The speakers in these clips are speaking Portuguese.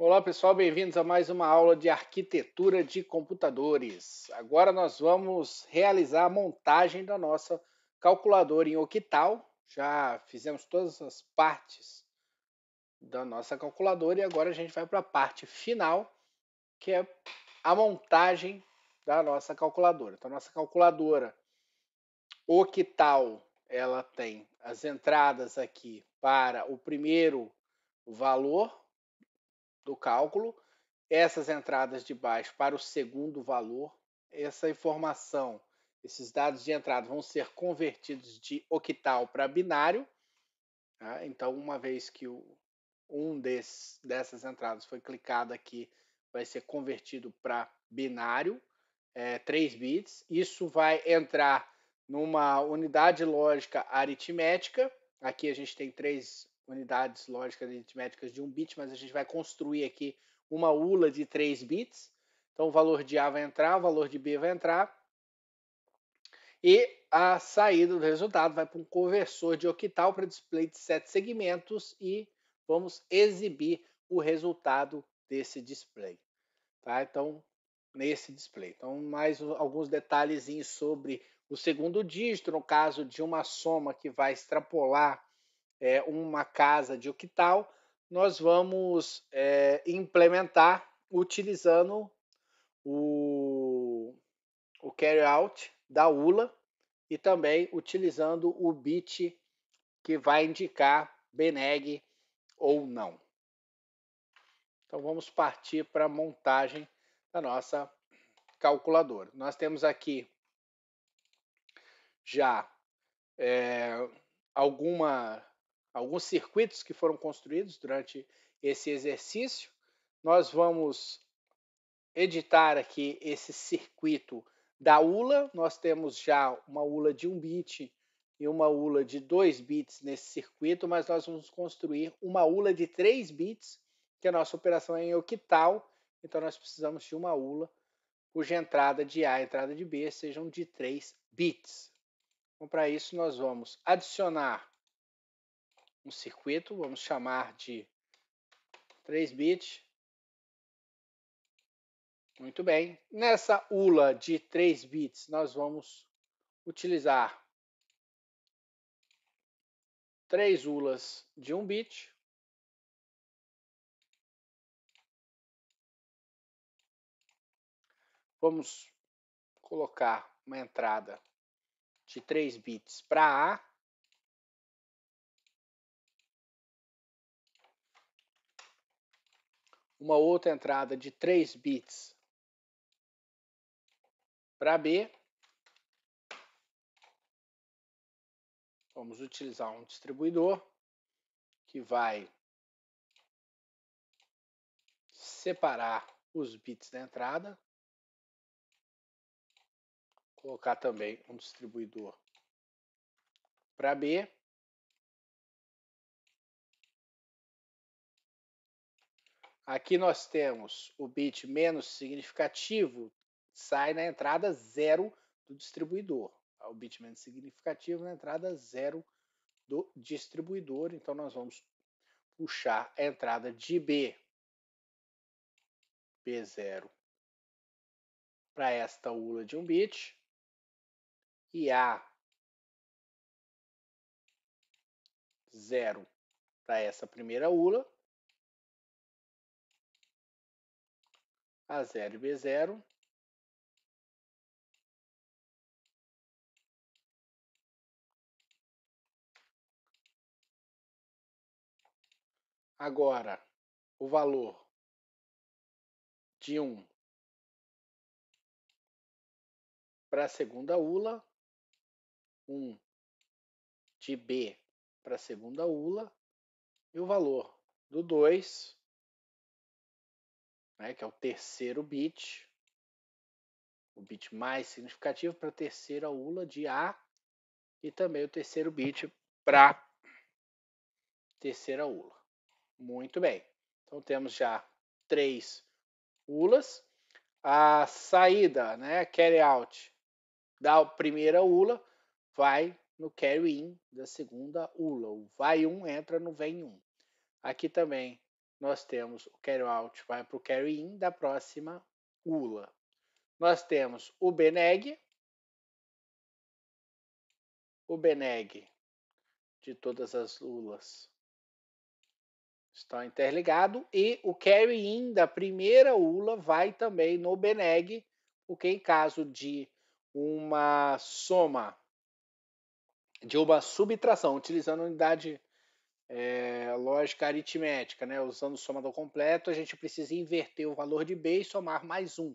Olá pessoal, bem-vindos a mais uma aula de arquitetura de computadores. Agora nós vamos realizar a montagem da nossa calculadora em octal. Já fizemos todas as partes da nossa calculadora e agora a gente vai para a parte final, que é a montagem da nossa calculadora. Então, nossa calculadora octal, ela tem as entradas aqui para o primeiro valor do cálculo, essas entradas de baixo para o segundo valor, essa informação, esses dados de entrada vão ser convertidos de octal para binário. Tá? Então, uma vez que o, um desses, dessas entradas foi clicado aqui, vai ser convertido para binário, é, 3 bits. Isso vai entrar numa unidade lógica aritmética. Aqui a gente tem três unidades lógicas aritméticas de 1 bit, mas a gente vai construir aqui uma ULA de 3 bits. Então o valor de A vai entrar, o valor de B vai entrar. E a saída do resultado vai para um conversor de octal para display de 7 segmentos e vamos exibir o resultado desse display. Tá? Então, nesse display. Então, mais alguns detalhezinhos sobre o segundo dígito, no caso de uma soma que vai extrapolar é, uma casa de octal, nós vamos é, implementar utilizando o, o carry out da ULA e também utilizando o bit que vai indicar BNEG ou não. Então vamos partir para a montagem da nossa calculadora. Nós temos aqui já é, alguma alguns circuitos que foram construídos durante esse exercício. Nós vamos editar aqui esse circuito da ULA. Nós temos já uma ULA de 1 bit e uma ULA de 2 bits nesse circuito, mas nós vamos construir uma ULA de 3 bits, que a nossa operação é em octal, então nós precisamos de uma ULA cuja entrada de A e entrada de B sejam de 3 bits. Então, para isso, nós vamos adicionar um circuito, vamos chamar de 3 bits. Muito bem. Nessa ULA de 3 bits, nós vamos utilizar três ULAs de 1 bit. Vamos colocar uma entrada de 3 bits para A uma outra entrada de 3 bits para B. Vamos utilizar um distribuidor que vai separar os bits da entrada. Colocar também um distribuidor para B. Aqui nós temos o bit menos significativo, sai na entrada zero do distribuidor. O bit menos significativo na entrada zero do distribuidor. Então nós vamos puxar a entrada de B, B0, para esta ULA de um bit e A 0 para essa primeira ULA A0 e B0. Agora, o valor de 1 para a segunda ULA, 1 de B para a segunda ULA, e o valor do 2 né, que é o terceiro bit, o bit mais significativo para a terceira ULA de A e também o terceiro bit para terceira ULA. Muito bem. Então temos já três ULAs. A saída, né, carry out da primeira ULA vai no carry in da segunda ULA. O vai 1 um entra no vem 1. Um. Aqui também nós temos o carry out vai para o carry in da próxima ULA. Nós temos o BNEG, o BNEG de todas as ULAs está interligado e o carry in da primeira ULA vai também no BNEG, porque em caso de uma soma de uma subtração utilizando unidade é, lógica aritmética, né, usando o somador completo, a gente precisa inverter o valor de B e somar mais um.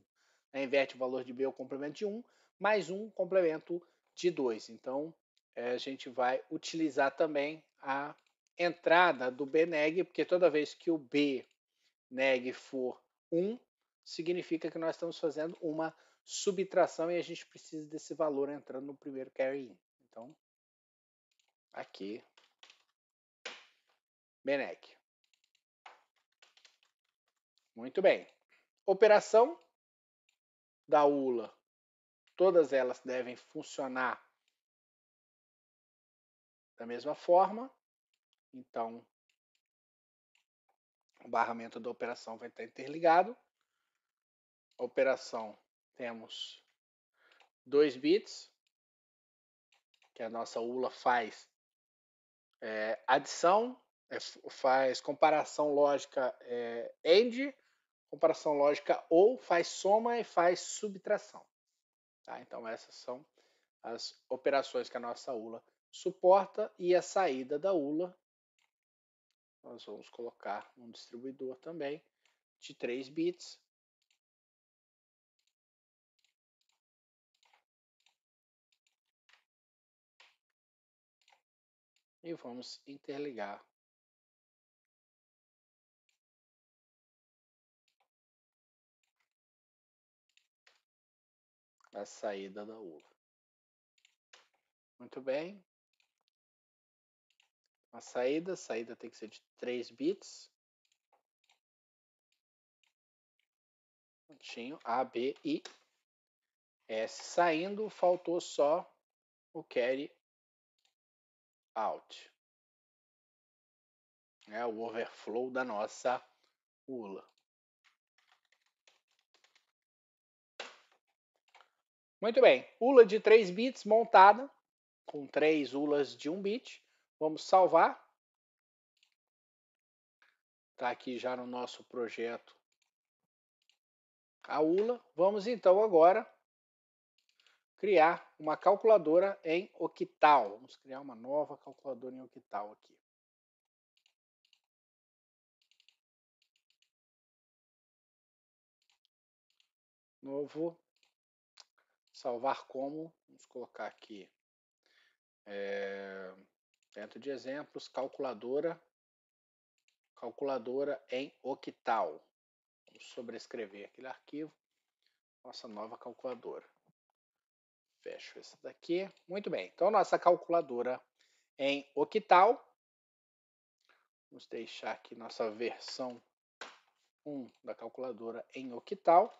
Né, inverte o valor de B o complemento de 1, mais um complemento de 2. Então, é, a gente vai utilizar também a entrada do BNEG, porque toda vez que o BNEG for 1, significa que nós estamos fazendo uma subtração e a gente precisa desse valor entrando no primeiro carry in. Então, aqui, BNEG. Muito bem. Operação da ULA. Todas elas devem funcionar da mesma forma. Então, o barramento da operação vai estar interligado. Operação temos dois bits, que a nossa ULA faz é, adição, é, faz comparação lógica é, AND, comparação lógica ou, faz soma e faz subtração. Tá? Então essas são as operações que a nossa ULA suporta e a saída da ULA nós vamos colocar um distribuidor também de 3 bits. E vamos interligar a saída da ULA. Muito bem, a saída. A saída tem que ser de 3 bits. Pontinho A, B e S saindo. Faltou só o carry out. É o overflow da nossa ULA. Muito bem, ULA de 3 bits montada, com 3 ULAs de 1 bit. Vamos salvar. Está aqui já no nosso projeto a ULA. Vamos então agora criar uma calculadora em octal. Vamos criar uma nova calculadora em octal aqui. Novo, salvar como, vamos colocar aqui é, Dentro de exemplos, calculadora, calculadora em octal. Vamos sobrescrever aquele arquivo, nossa nova calculadora. Fecho esse daqui. Muito bem, então nossa calculadora em octal. Vamos deixar aqui nossa versão 1 da calculadora em octal.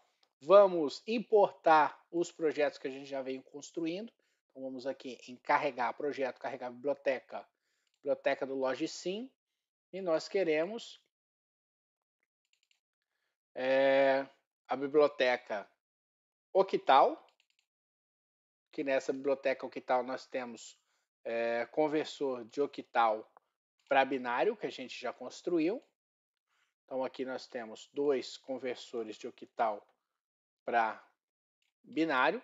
Vamos importar os projetos que a gente já veio construindo. Então vamos aqui em carregar projeto, carregar biblioteca, biblioteca do Logicim, e nós queremos é, a biblioteca Octal, que nessa biblioteca Octal nós temos é, conversor de octal para binário, que a gente já construiu. Então aqui nós temos dois conversores de octal para binário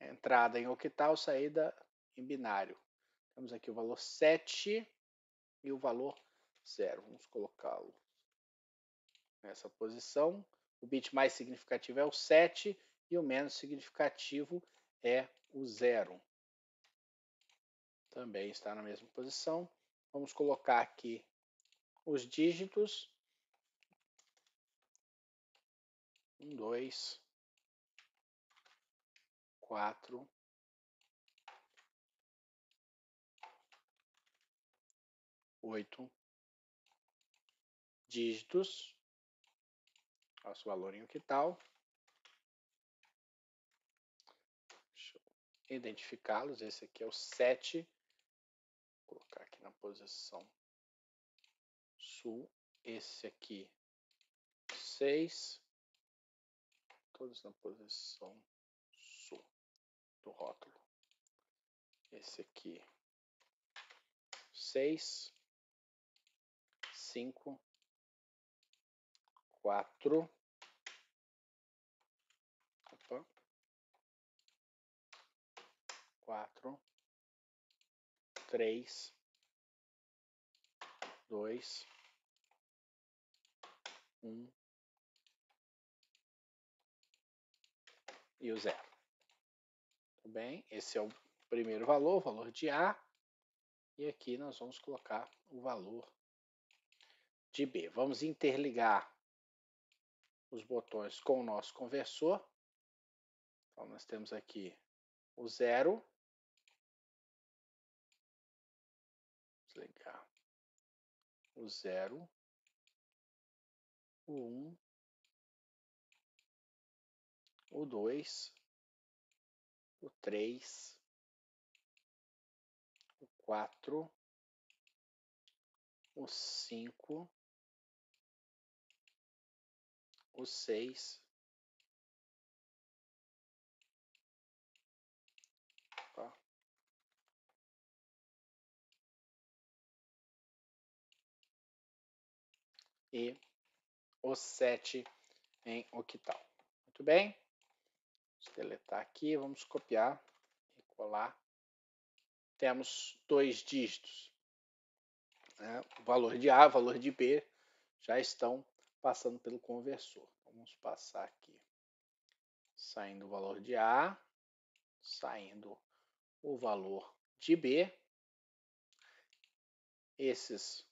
entrada em octal, saída em binário. Temos aqui o valor 7 e o valor 0. Vamos colocá-lo nessa posição. O bit mais significativo é o 7 e o menos significativo é o 0. Também está na mesma posição. Vamos colocar aqui os dígitos. 1, 2, quatro, oito dígitos, nosso valor em octal. Deixa eu identificá-los. Esse aqui é o 7. Vou colocar aqui na posição sul, esse aqui 6, todos na posição sul do rótulo. Esse aqui 6, 5, 4, opa, 4, 3, 2, 1 e o zero. Tudo bem? Esse é o primeiro valor, o valor de A. E aqui nós vamos colocar o valor de B. Vamos interligar os botões com o nosso conversor. Então, nós temos aqui o zero. Desligar o zero, o um, o dois, o três, o quatro, o cinco, o seis, e o 7 em octal. Muito bem? Vamos deletar aqui, vamos copiar e colar. Temos dois dígitos. Né? O valor de A, o valor de B já estão passando pelo conversor. Vamos passar aqui, saindo o valor de A, saindo o valor de B. Esses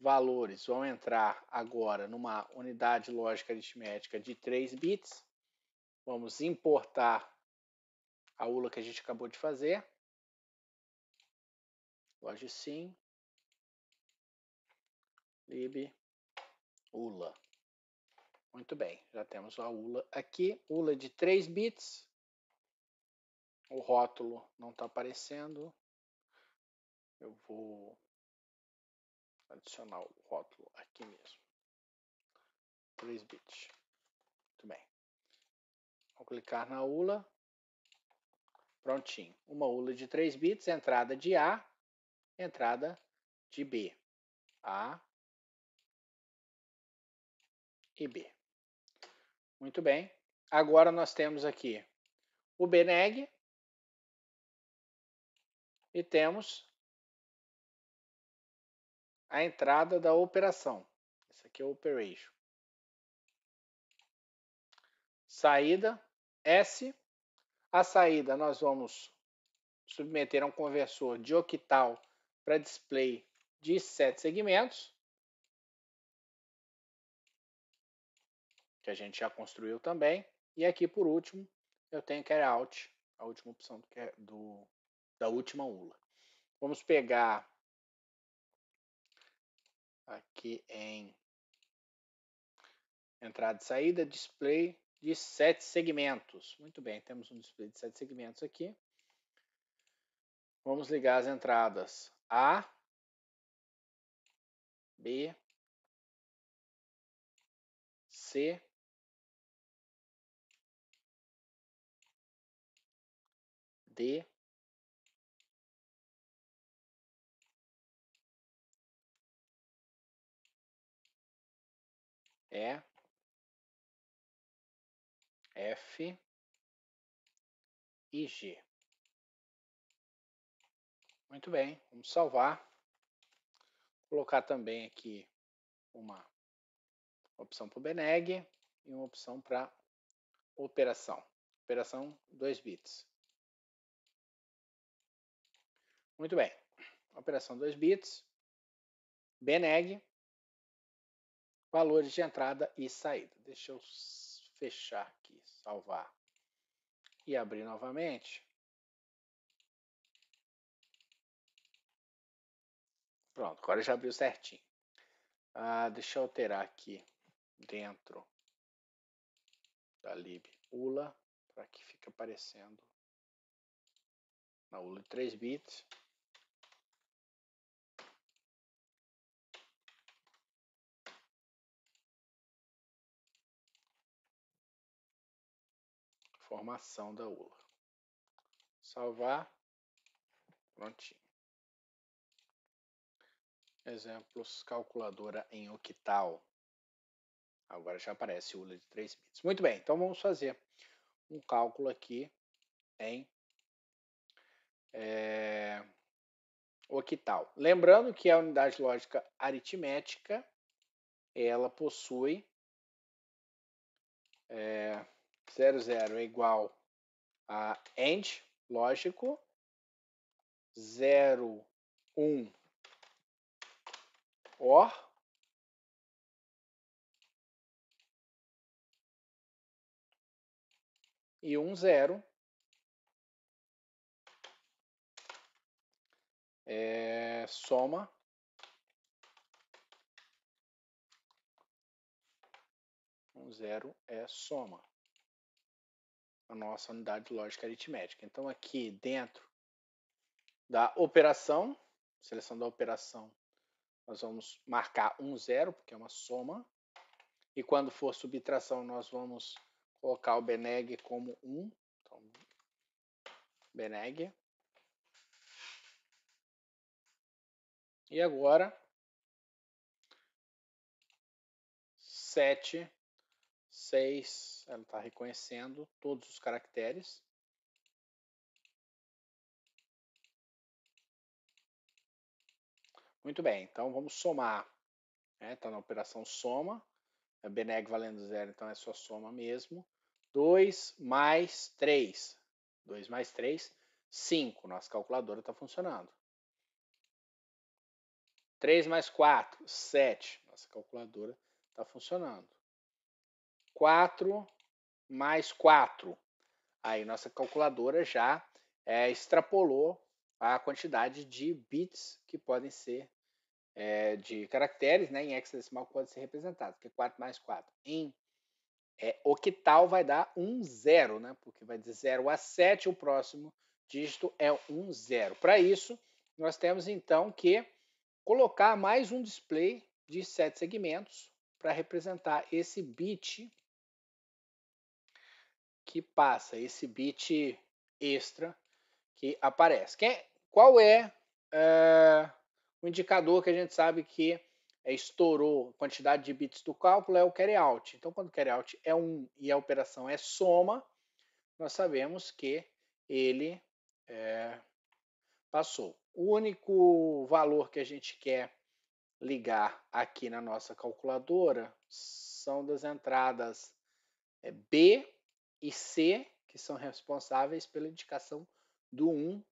valores vão entrar agora numa unidade lógica aritmética de 3 bits. Vamos importar a ULA que a gente acabou de fazer. Logicim, lib, ULA. Muito bem, já temos a ULA aqui. ULA de 3 bits. O rótulo não está aparecendo. Eu vou adicionar o rótulo aqui mesmo. 3 bits. Muito bem. Vou clicar na ULA. Prontinho. Uma ULA de 3 bits, entrada de A, entrada de B. A e B. Muito bem. Agora nós temos aqui o BNEG e temos a entrada da operação. Esse aqui é o operation. Saída S. A saída nós vamos submeter a um conversor de octal para display de sete segmentos. Que a gente já construiu também. E aqui por último eu tenho carry out, a última opção do, do da última ULA. Vamos pegar aqui em entrada e saída, display de sete segmentos. Muito bem, temos um display de sete segmentos aqui. Vamos ligar as entradas A, B, C, D, E, F e G. Muito bem, vamos salvar. Colocar também aqui uma opção para o BNEG e uma opção para operação. Operação 2 bits. Muito bem. Operação 2 bits. BNEG valores de entrada e saída. Deixa eu fechar aqui, salvar e abrir novamente. Pronto, agora já abriu certinho. Ah, deixa eu alterar aqui dentro da lib ULA para que fique aparecendo na ULA 3 bits. Informação da ULA. Salvar. Prontinho. Exemplos, calculadora em octal. Agora já aparece ULA de 3 bits. Muito bem, então vamos fazer um cálculo aqui em é, octal. Lembrando que a unidade lógica aritmética, ela possui é, 00 é igual a AND, lógico, 0, 1, OR, e um zero. É soma. Um zero é soma a nossa unidade lógica aritmética. Então aqui dentro da operação, seleção da operação, nós vamos marcar um zero, porque é uma soma. E quando for subtração, nós vamos colocar o Beneg como 1. Então, Beneg. E agora, 7, 6, ela está reconhecendo todos os caracteres. Muito bem, então vamos somar. Está né? Tá na operação soma. A Beneg valendo zero, então é só soma mesmo. 2 mais 3. 2 mais 3, 5. Nossa calculadora está funcionando. 3 mais 4, 7. Nossa calculadora está funcionando. 4 mais 4. Aí nossa calculadora já é, extrapolou a quantidade de bits que podem ser é, de caracteres, né, em hexadecimal que pode ser representado, que é 4 mais 4. Em é, octal vai dar um zero, né? Porque vai de 0 a 7, o próximo dígito é um zero. Para isso, nós temos então que colocar mais um display de sete segmentos para representar esse bit que passa, esse bit extra que aparece. Quem, qual é, é o indicador que a gente sabe que é, estourou a quantidade de bits do cálculo é o carry out. Então, quando o carry out é 1 e a operação é soma, nós sabemos que ele é, passou. O único valor que a gente quer ligar aqui na nossa calculadora são das entradas é, B e C, que são responsáveis pela indicação do 1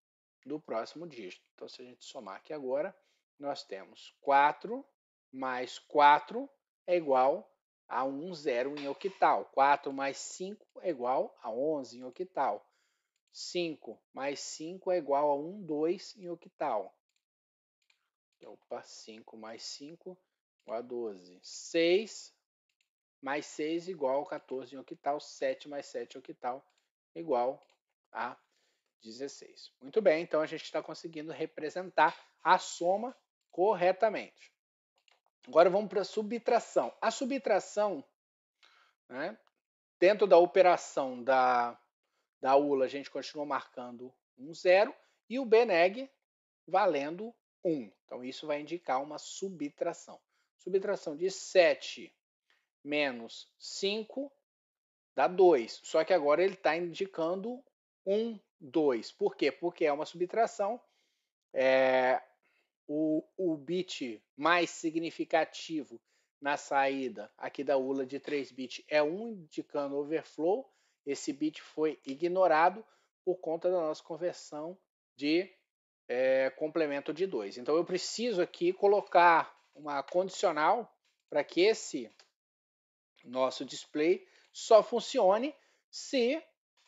do próximo dígito. Então, se a gente somar aqui agora, nós temos 4 mais 4 é igual a 1 zero em octal. 4 mais 5 é igual a 11 em octal. 5 mais 5 é igual a 1, 2 em octal. Opa, 5 mais 5 igual a 12. 6 mais 6 igual a 14 em octal. 7 mais 7 em octal igual a 16. Muito bem, então a gente está conseguindo representar a soma corretamente. Agora vamos para a subtração. A subtração, né, dentro da operação da, da ULA, a gente continua marcando um zero e o BNEG valendo 1. Então, isso vai indicar uma subtração. Subtração de 7 menos 5 dá 2. Só que agora ele está indicando 1, 2. Por quê? Porque é uma subtração. É, o, o bit mais significativo na saída aqui da ULA de 3 bits é 1 indicando overflow. Esse bit foi ignorado por conta da nossa conversão de é, complemento de 2. Então eu preciso aqui colocar uma condicional para que esse nosso display só funcione se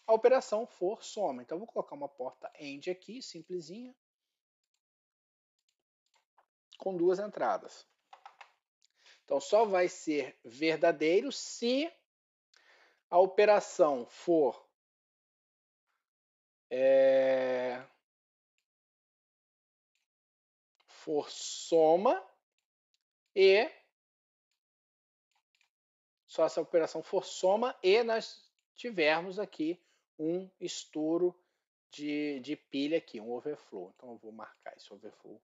a operação for soma. Então vou colocar uma porta AND aqui, simplesinha com duas entradas. Então, só vai ser verdadeiro se a operação for é, for soma e só se a operação for soma e nós tivermos aqui um estouro de, de pilha aqui, um overflow. Então eu vou marcar esse overflow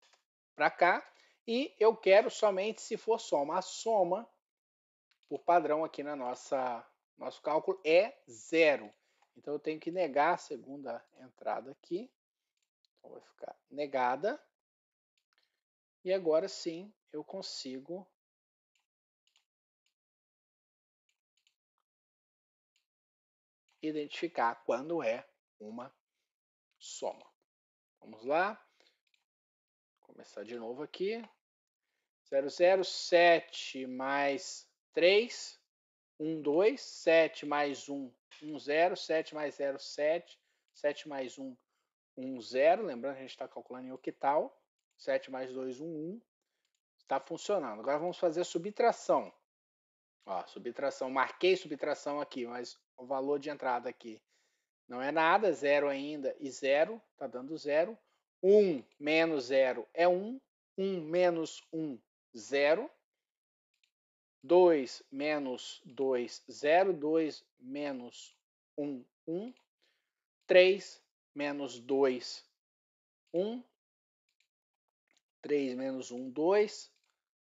para cá. E eu quero somente se for soma. A soma, por padrão aqui na nossa nosso cálculo, é zero. Então eu tenho que negar a segunda entrada aqui. Então vai ficar negada. E agora sim eu consigo identificar quando é uma soma. Vamos lá. Começar de novo aqui. 007 mais 3, 1, 2. 7 mais 1, 1, 0. 7 mais 0, 7. 7 mais 1, 1, 0. Lembrando que a gente está calculando em octal. 7 mais 2, 1, 1. Está funcionando. Agora vamos fazer a subtração. Ó, subtração. Marquei subtração aqui, mas o valor de entrada aqui não é nada. Zero ainda e zero. Está dando zero. 1 menos 0 é 1. 1 menos 1, 0. 2 menos 2, 0. 2 menos 1, 1. 3 menos 2, 1. 3 menos 1, 2.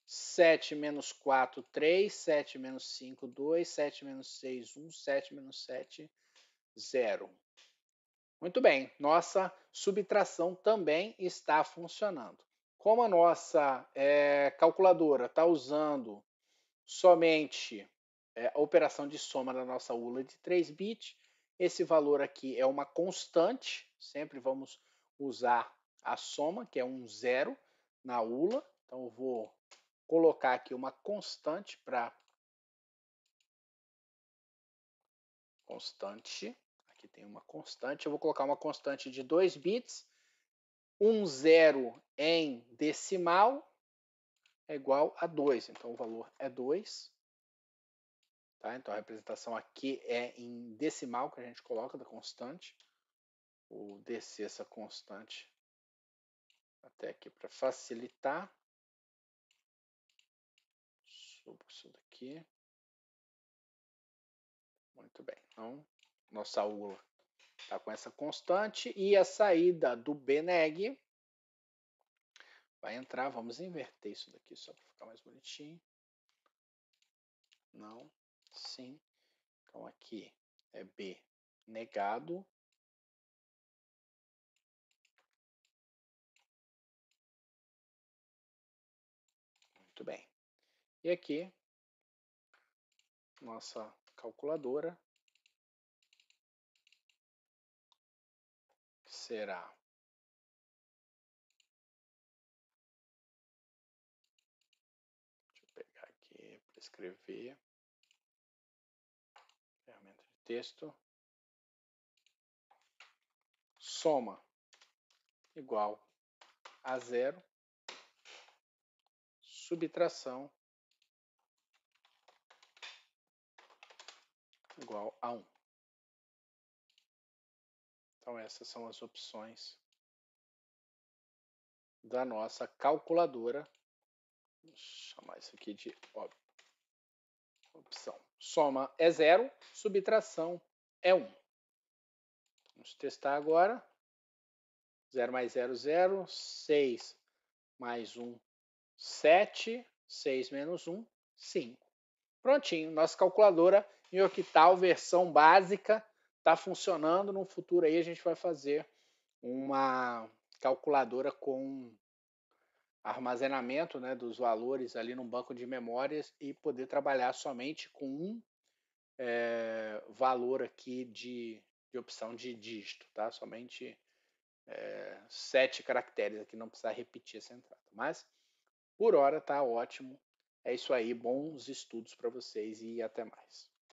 7 menos 4, 3. 7 menos 5, 2. 7 menos 6, 1. 7 menos 7, 0. Muito bem, nossa subtração também está funcionando. Como a nossa é, calculadora está usando somente é, a operação de soma da nossa ULA de 3 bits, esse valor aqui é uma constante, sempre vamos usar a soma, que é um zero na ULA. Então, eu vou colocar aqui uma constante para constante. Aqui tem uma constante. Eu vou colocar uma constante de 2 bits. Um zero em decimal é igual a 2. Então, o valor é 2. Tá? Então, a representação aqui é em decimal que a gente coloca da constante. Vou descer essa constante até aqui para facilitar. Subo isso daqui. Muito bem. Então, nossa ULA está com essa constante e a saída do BNEG vai entrar. Vamos inverter isso daqui só para ficar mais bonitinho. Não, sim. Então aqui é B negado. E aqui, nossa calculadora. Será? Deixa eu pegar aqui para escrever. Ferramenta de texto. Soma igual a zero. Subtração igual a 1. Então, essas são as opções da nossa calculadora. Vou chamar isso aqui de opção. Soma é zero, subtração é 1. Vamos testar agora. 0 mais 0, 0. 6 mais 1, 7. 6 menos 1, 5. Prontinho, nossa calculadora octal, versão básica está funcionando. No futuro aí a gente vai fazer uma calculadora com armazenamento né, dos valores ali no banco de memórias e poder trabalhar somente com um é, valor aqui de, de opção de dígito, tá? Somente é, sete caracteres aqui, não precisa repetir essa entrada. Mas por hora tá ótimo. É isso aí, bons estudos para vocês e até mais.